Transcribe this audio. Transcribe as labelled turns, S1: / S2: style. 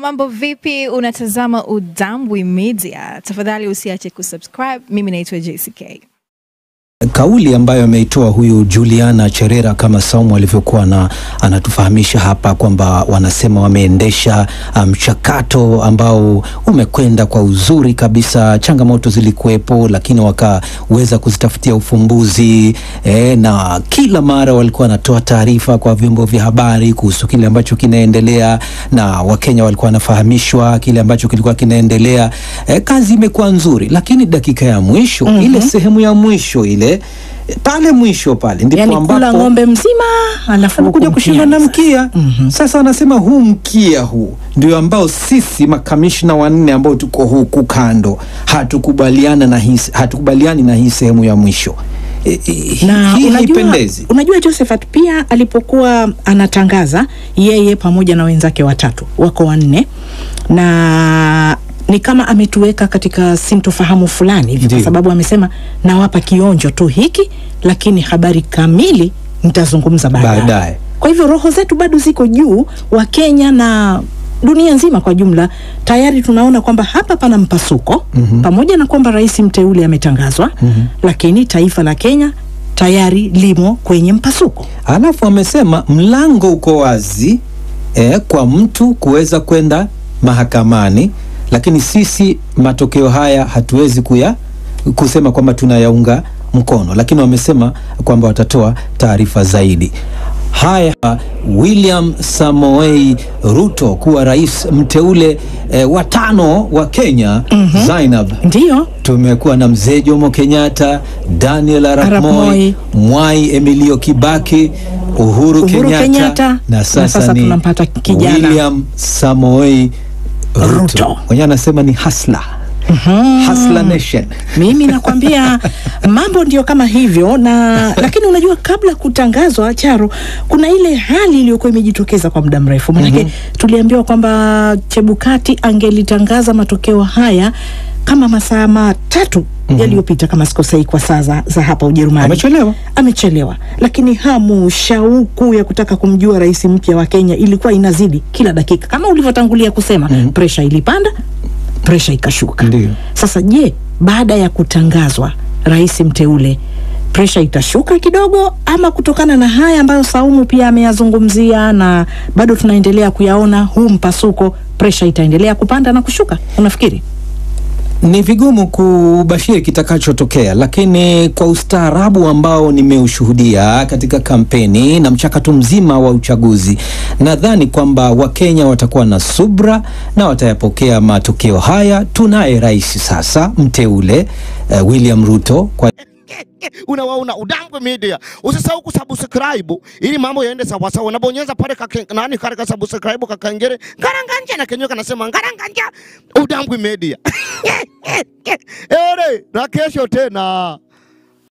S1: Mambo vipi? Unatazama Udambwi Media. Tafadhali usiache kusubscribe. Mimi naitwa JCK.
S2: Kauli ambayo ameitoa huyu Juliana Cherera kama Saumu alivyokuwa na anatufahamisha hapa kwamba wanasema wameendesha mchakato um, ambao umekwenda kwa uzuri kabisa. Changamoto zilikuwepo, lakini wakaweza kuzitafutia ufumbuzi e, na kila mara walikuwa wanatoa taarifa kwa vyombo vya habari kuhusu kile ambacho kinaendelea, na Wakenya walikuwa wanafahamishwa kile ambacho kilikuwa kinaendelea. E, kazi imekuwa nzuri, lakini dakika ya mwisho mm -hmm. ile sehemu ya mwisho ile pale mwisho pale ndipo
S3: yani
S2: ambapo
S3: kula ng'ombe mzima alafu
S2: anakuja kushinda na mkia
S3: mm -hmm.
S2: Sasa wanasema huu mkia huu ndio ambao sisi makamishna wanne ambao tuko huku kando hatukubaliana na hii hatukubaliani na hii sehemu ya mwisho e, e,
S3: na
S2: hii haipendezi.
S3: unajua Josephat pia alipokuwa anatangaza yeye pamoja na wenzake watatu wako wanne na ni kama ametuweka katika sintofahamu fulani hivi, kwa sababu amesema nawapa kionjo tu hiki, lakini habari kamili nitazungumza baadaye.
S2: Baadaye.
S3: Kwa hivyo roho zetu bado ziko juu, wa Kenya na dunia nzima kwa jumla, tayari tunaona kwamba hapa pana mpasuko mm -hmm. pamoja na kwamba rais mteule ametangazwa mm -hmm. lakini taifa la Kenya tayari limo kwenye mpasuko.
S2: Alafu amesema mlango uko wazi eh, kwa mtu kuweza kwenda mahakamani lakini sisi matokeo haya hatuwezi kuya kusema kwamba tunayaunga mkono, lakini wamesema kwamba watatoa taarifa zaidi. Haya, William Samoei Ruto kuwa rais mteule e, wa tano wa Kenya mm -hmm. Zainab,
S3: ndio.
S2: Tumekuwa na mzee Jomo Kenyatta, Daniel Arap Moi, Mwai Emilio Kibaki, Uhuru,
S3: Uhuru
S2: Kenyatta,
S3: Kenyatta.
S2: na sasa,
S3: na sasa
S2: ni
S3: tunampata kijana.
S2: William Samoei Ruto, mwenyewe anasema ni hasla Hustler Nation.
S3: Mimi nakwambia mambo ndio kama hivyo na lakini unajua, kabla kutangazwa Charo, kuna ile hali iliyokuwa imejitokeza kwa muda mrefu. Manake, mm -hmm. tuliambiwa kwamba Chebukati angelitangaza matokeo haya kama masaa matatu mm -hmm. yaliyopita kama sikosei, kwa saa za, za hapa Ujerumani.
S2: Amechelewa,
S3: amechelewa, lakini hamu, shauku ya kutaka kumjua rais mpya wa Kenya ilikuwa inazidi kila dakika, kama ulivyotangulia kusema mm -hmm. presha ilipanda presha ikashuka.
S2: Ndiyo.
S3: Sasa je, baada ya kutangazwa rais mteule presha itashuka kidogo, ama kutokana na haya ambayo Saumu pia ameyazungumzia na bado tunaendelea kuyaona, huu mpasuko, presha itaendelea kupanda na kushuka? Unafikiri?
S2: Ni vigumu kubashiri kitakachotokea, lakini kwa ustaarabu ambao nimeushuhudia katika kampeni na mchakato mzima wa uchaguzi, nadhani kwamba Wakenya watakuwa na subra na watayapokea matokeo haya. Tunaye rais sasa mteule uh, William Ruto kwa
S4: unawaona Udangwe Media. Usisahau kusubscribe ili mambo yaende sawa sawa. Unabonyeza pale kake, nani kale ka subscribe kakengele ngaranganja na kenyoka kanasema ngaranganja Udangwe Media. Eore na kesho tena.